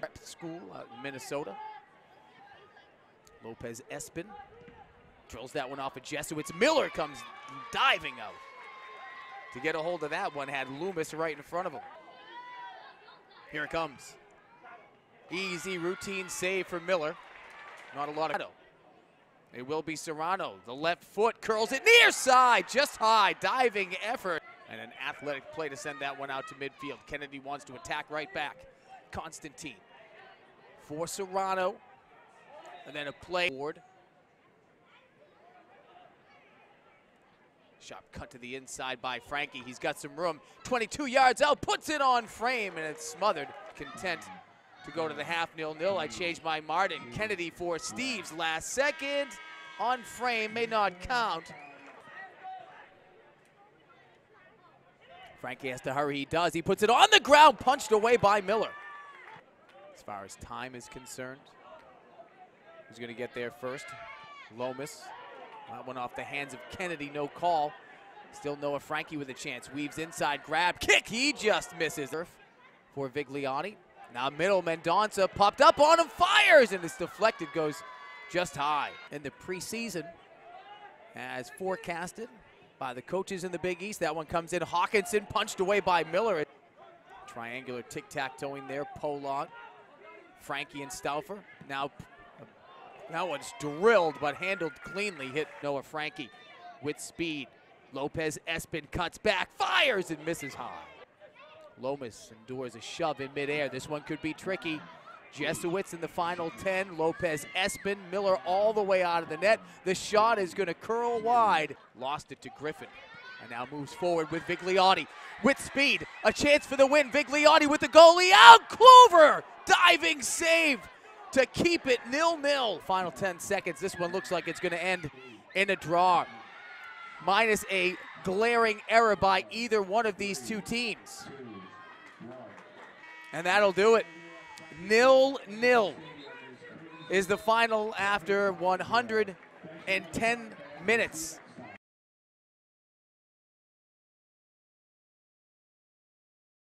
prep school out in Minnesota. Lopez Espin drills that one off of Jesuits. Miller comes diving out. To get a hold of that one had Loomis right in front of him. Here it comes. Easy routine save for Miller. Not a lot of. It will be Serrano. The left foot curls it near side, just high, diving effort. And an athletic play to send that one out to midfield. Kennedy wants to attack right back. Constantine for Serrano. And then a play forward. Sharp cut to the inside by Franke. He's got some room. 22 yards out, puts it on frame, and it's smothered. Content to go to the half nil nil. I changed my Martin. Kennedy for Steves last second. On frame, may not count. Franke has to hurry. He does. He puts it on the ground, punched away by Miller. As far as time is concerned, who's going to get there first? Lomas. That one off the hands of Kennedy, no call. Still Noah Franke with a chance. Weaves inside, grab, kick. He just misses. For Vigliotti. Now middle, Mendonça popped up on him, fires, and it's deflected, goes just high. In the preseason, as forecasted by the coaches in the Big East, that one comes in. Hawkinson punched away by Miller. Triangular tic-tac-toeing there, Polon, Franke and Stauffer. Now that one's drilled but handled cleanly. Hit Noah Franke with speed. Lopez Espin cuts back, fires, and misses high. Lomas endures a shove in midair. This one could be tricky. Jesuits in the final 10. Lopez Espin, Miller all the way out of the net. The shot is going to curl wide. Lost it to Griffin. And now moves forward with Vigliotti with speed. A chance for the win. Vigliotti with the goalie out. Clover diving save to keep it nil-nil. Final 10 seconds. This one looks like it's going to end in a draw. Minus a glaring error by either one of these two teams. And that'll do it. Nil-nil is the final after 110 minutes.